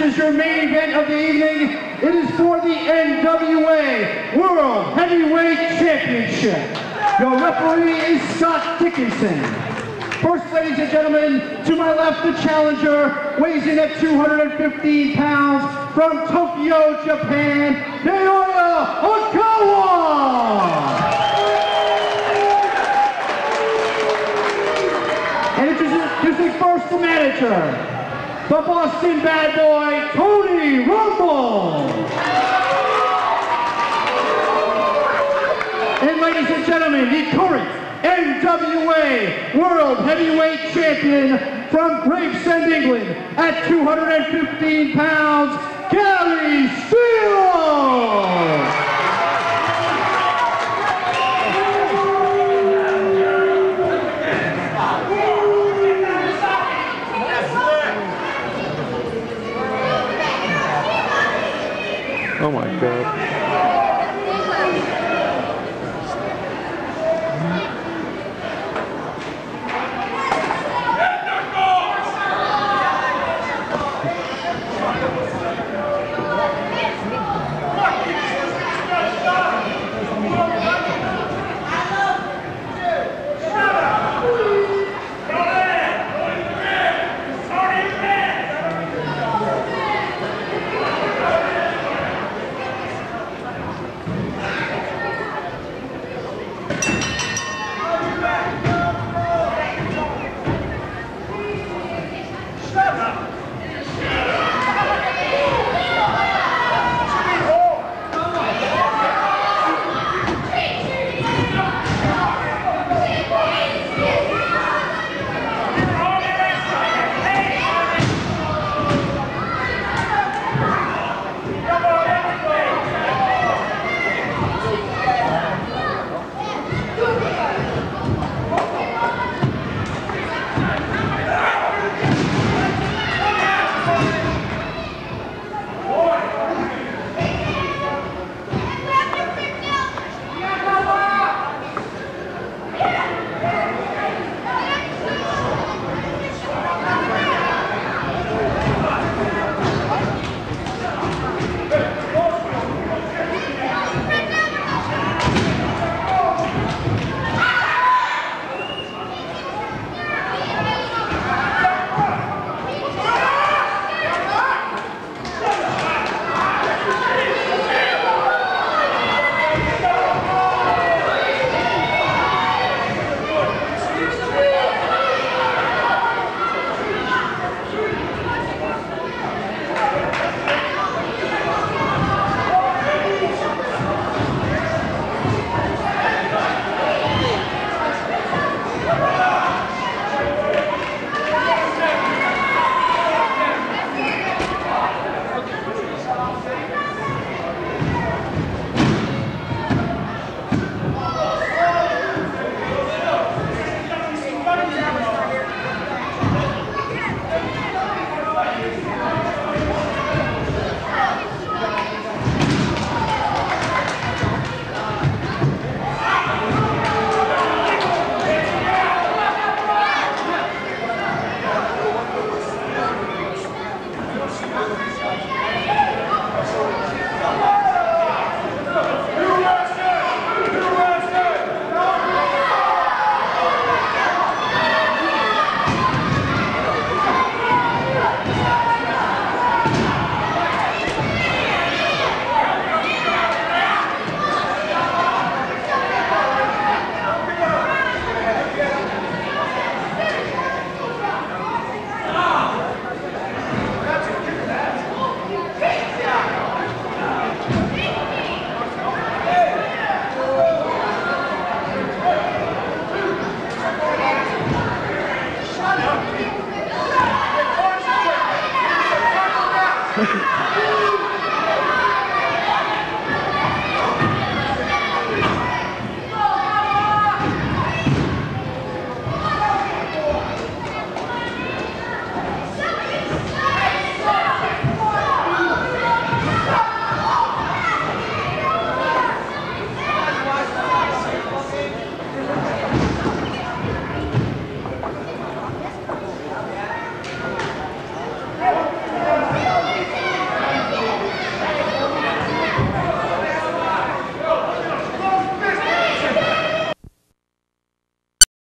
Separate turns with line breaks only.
is your main event of the evening. It is for the NWA World Heavyweight Championship. Your referee is Scott Dickinson. First, ladies and gentlemen, to my left, the challenger, weighs in at 215 pounds from Tokyo, Japan, Naoya Ogawa! And introducing first the manager, the Boston bad boy, Tony Rumble. And ladies and gentlemen, the current NWA World Heavyweight Champion from Gravesend, England at 215 pounds, Gary Steele!
Oh my god. Stop!